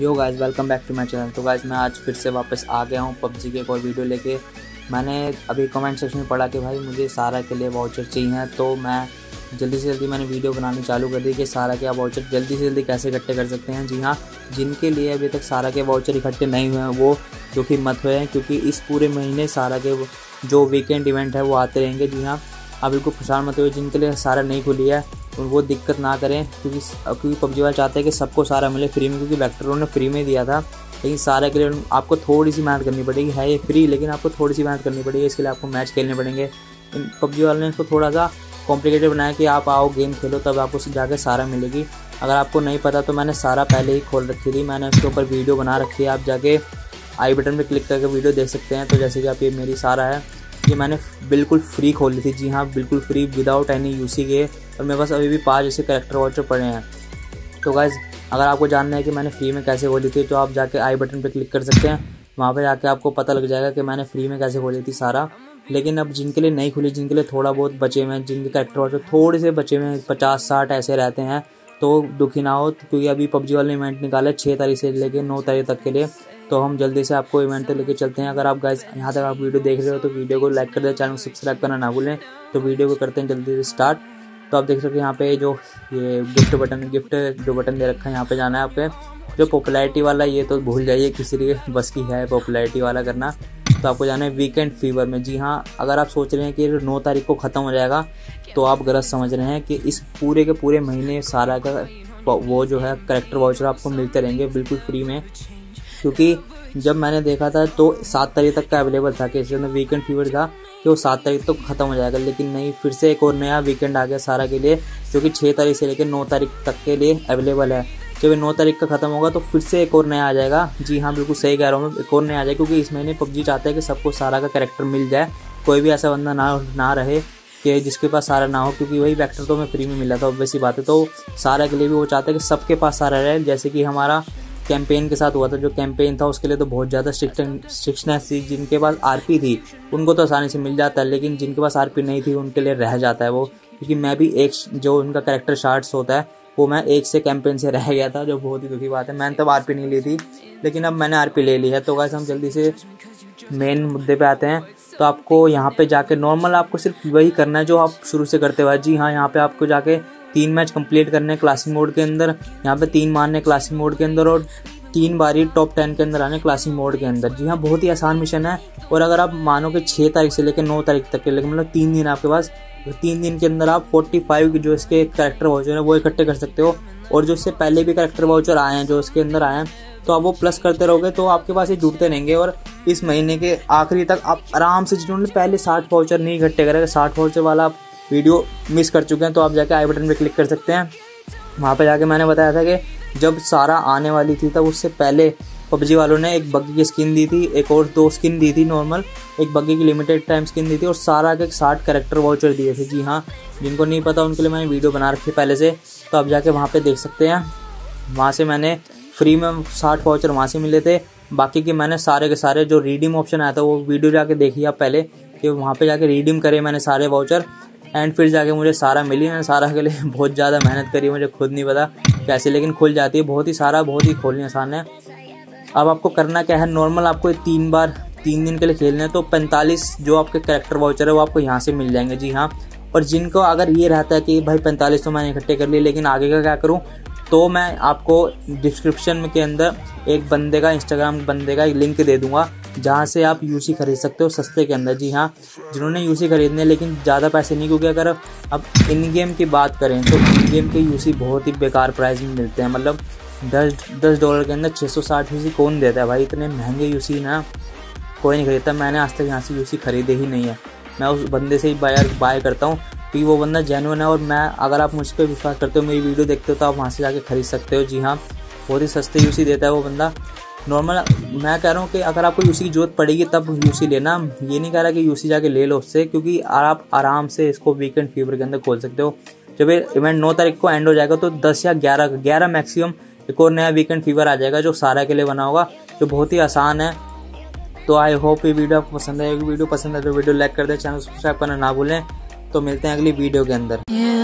Yo guys welcome back to my channel तो guys मैं आज फिर से वापस आ गया हूँ पबजी के एक और वीडियो लेके। मैंने अभी कमेंट सेक्शन में पढ़ा कि भाई मुझे सारा के लिए वाउचर चाहिए हैं तो मैं जल्दी से जल्दी मैंने वीडियो बनानी चालू कर दी कि सारा के आप वाउचर जल्दी से जल्दी कैसे इकट्ठे कर सकते हैं। जी हाँ जिनके लिए अभी तक सारा के वाउचर इकट्ठे नहीं हुए हैं, वो जो कि मत हुए हैं क्योंकि इस पूरे महीने सारा के जो वीकेंड इवेंट है, वो आते रहेंगे। जी हाँ आप बिल्कुल परेशान मत हुए जिनके लिए सारा नहीं खुली है वो दिक्कत ना करें, क्योंकि क्योंकि पबजी वाले चाहते हैं कि सबको सारा मिले फ्री में, क्योंकि वैक्टर ने फ्री में दिया था, लेकिन सारे के लिए आपको थोड़ी सी मेहनत करनी पड़ेगी, है ये फ्री लेकिन आपको थोड़ी सी मेहनत करनी पड़ेगी, इसके लिए आपको मैच खेलने पड़ेंगे। पबजी वाले ने इसको थोड़ा सा कॉम्प्लिकेटेड बनाया कि आप आओ गेम खेलो, तब आपको जाके सारा मिलेगी। अगर आपको नहीं पता तो मैंने सारा पहले ही खोल रखी थी, मैंने उसके ऊपर वीडियो बना रखी है, आप जाके आई बटन पर क्लिक करके वीडियो देख सकते हैं तो जैसे कि आप ये मेरी सारा है ये मैंने बिल्कुल फ्री खोली थी। जी हाँ बिल्कुल फ्री विदाउट एनी यूसी के और मेरे पास अभी भी पाँच ऐसे करेक्टर वाचर पड़े हैं। तो गाइज़ अगर आपको जानना है कि मैंने फ्री में कैसे खोली थी तो आप जाके आई बटन पर क्लिक कर सकते हैं। वहाँ पर जाके आपको पता लग जाएगा कि मैंने फ्री में कैसे खोली थी सारा। लेकिन अब जिनके लिए नहीं खुली, जिनके लिए थोड़ा बहुत बचे हुए हैं, जिनके करेक्टर वाचर थोड़े से बचे हुए हैं, पचास साठ ऐसे रहते हैं तो दुखी ना हो, क्योंकि अभी पबजी वाले इवेंट निकाले छः तारीख से लेके नौ तारीख तक के लिए। तो हम जल्दी से आपको इवेंट लेके चलते हैं। अगर आप गाइस यहाँ तक आप वीडियो देख रहे हो तो वीडियो को लाइक कर दें चैनल को सब्सक्राइब करना ना भूलें। तो वीडियो को करते हैं जल्दी से स्टार्ट तो आप देख सकते हैं यहाँ पे जो ये गिफ्ट बटन गिफ्ट जो बटन दे रखा है, यहाँ पे जाना है आपके। जो पॉपुलैरिटी वाला, ये तो भूल जाइए, किसी लिए बस की है पॉपुलैरिटी वाला करना। तो आपको जाना है वीकेंड फीवर में। जी हाँ अगर आप सोच रहे हैं कि नौ तारीख को ख़त्म हो जाएगा तो आप गलत समझ रहे हैं कि इस पूरे के पूरे महीने सारा का वो जो है करेक्टर वाउचर आपको मिलते रहेंगे बिल्कुल फ्री में। क्योंकि जब मैंने देखा था तो सात तारीख तक का अवेलेबल था कि इसके वीकेंड फीवर था, कि वो सात तारीख तक तो ख़त्म हो जाएगा। लेकिन नहीं, फिर से एक और नया वीकेंड आ गया सारा के लिए, जो कि छः तारीख से लेकर नौ तारीख तक के लिए अवेलेबल है। जब नौ तारीख का ख़त्म होगा तो फिर से एक और नया आ जाएगा। जी हाँ बिल्कुल सही कह रहा हूँ मैं, एक और नया आ जाएगा क्योंकि इस महीने पबजी चाहता है कि सबको सारा का करेक्टर मिल जाए। कोई भी ऐसा बंदा ना ना रहे कि जिसके पास सारा ना हो, क्योंकि वही वैक्टर तो हमें फ्री में मिला था वैसी बात है। तो सारा के लिए भी वो चाहते हैं कि सबके पास सारा रहे। जैसे कि हमारा कैंपेन के साथ हुआ था, जो कैंपेन था, उसके लिए तो बहुत ज़्यादा स्ट्रिक्टनेस थी। जिनके पास आरपी थी, उनको तो आसानी से मिल जाता है, लेकिन जिनके पास आरपी नहीं थी, उनके लिए रह जाता है वो। क्योंकि मैं भी एक, जो उनका करेक्टर शार्ट्स होता है वो मैं एक से कैंपेन से रह गया था, जो बहुत ही दुखी बात है। मैंने तब आरपी नहीं ली थी, लेकिन अब मैंने आरपी ले ली है। तो वैसे हम जल्दी से मेन मुद्दे पे आते हैं। तो आपको यहाँ पे जाके नॉर्मल आपको सिर्फ़ वही करना है जो आप शुरू से करते हुए जी हाँ यहाँ पे आपको जाके तीन मैच कंप्लीट करने क्लासिक मोड के अंदर, यहाँ पे तीन मारने क्लासिक मोड के अंदर और तीन बारी टॉप टेन के अंदर आने क्लासिक मोड के अंदर। जी हाँ बहुत ही आसान मिशन है और अगर आप मानो कि छः तारीख से लेकर नौ तारीख तक के लेकर मतलब तीन दिन आपके पास, तीन दिन के अंदर आप फोर्टी फाइव जो इसके करेक्टर वाउचर है, वो इकट्ठे कर सकते हो और जो इससे पहले भी करेक्टर वाउचर आए हैं, जो इसके अंदर आए हैं तो आप वो प्लस करते रहोगे तो आपके पास ये जुटते रहेंगे और इस महीने के आखिरी तक आप आराम से जिन्होंने पहले साठ वाउचर नहीं इकट्ठे करेगा, साठ वाउचर वाला आप वीडियो मिस कर चुके हैं तो आप जाके आई बटन पर क्लिक कर सकते हैं। वहाँ पर जाके मैंने बताया था कि जब सारा आने वाली थी, तब उससे पहले पबजी वालों ने एक बग्गी की स्किन दी थी, एक और दो स्किन दी थी नॉर्मल एक बग्गी की लिमिटेड टाइम स्किन दी थी और सारा के एक साठ करेक्टर वाउचर दिए थे। जी हाँ जिनको नहीं पता उनके लिए मैंने वीडियो बना रखी पहले से तो आप जाके वहाँ पर देख सकते हैं। वहाँ से मैंने फ्री में साठ वाउचर वहाँ से मिले थे। बाकी के मैंने सारे के सारे जो रिडीम ऑप्शन आया था, वो वीडियो जाके देखिए आप पहले, कि वहाँ पे जाके रिडीम करे मैंने सारे वाउचर एंड फिर जाके मुझे सारा मिली, मैंने सारा के लिए बहुत ज़्यादा मेहनत करी, मुझे खुद नहीं पता। कैसे लेकिन खुल जाती है। बहुत ही सारा, बहुत ही खोलनी आसान है। अब आपको करना क्या है? नॉर्मल आपको तीन बार, तीन दिन के लिए खेलने हैं तो पैंतालीस जो आपके करेक्टर वाउचर है, वो आपको यहाँ से मिल जाएँगे। जी हाँ। और जिनको अगर ये रहता है कि भाई पैंतालीस तो मैंने इकट्ठे कर लिए, लेकिन आगे का क्या करूँ? तो मैं आपको डिस्क्रिप्शन के अंदर एक बंदे का इंस्टाग्राम बंदे का एक लिंक दे दूँगा। जहाँ से आप यूसी खरीद सकते हो सस्ते के अंदर। जी हाँ जिन्होंने यूसी खरीदने लेकिन ज़्यादा पैसे नहीं, क्योंकि अगर अब इन गेम की बात करें तो इन गेम के यूसी बहुत ही बेकार प्राइस में मिलते हैं। मतलब दस दस डॉलर के अंदर छः सौ साठ यूसी कौन देता है भाई? इतने महँगे यूसी ना, कोई नहीं खरीदता। मैंने आज तक यहाँ से यूसी खरीदे ही नहीं है। मैं उस बंदे से ही बायर बाय करता हूँ क्योंकि वो बंदा जेनुअन है, और मैं, अगर आप मुझ पर विश्वास करते हो, मेरी वीडियो देखते हो तो आप वहाँ से जाके खरीद सकते हो। जी हाँ बहुत ही सस्ते यूसी देता है वो बंदा। नॉर्मल मैं कह रहा हूँ कि अगर आपको यूसी की ज़रूरत पड़ेगी, तब यूसी लेना। ये नहीं कह रहा कि यूसी जाके ले लो उससे, क्योंकि आप आराम से इसको वीकेंड फीवर के अंदर खोल सकते हो। जब ये इवेंट नौ तारीख को एंड हो जाएगा तो दस या ग्यारह ग्यारह मैक्सिमम एक और नया वीकेंड फीवर आ जाएगा, जो सारा के लिए बना होगा, जो बहुत ही आसान है। तो आई होप ये वीडियो आपको पसंद आएगी। वीडियो पसंद है तो वीडियो लाइक कर दें, चैनल सब्सक्राइब करना ना भूलें। तो मिलते हैं अगली वीडियो के अंदर। Yeah.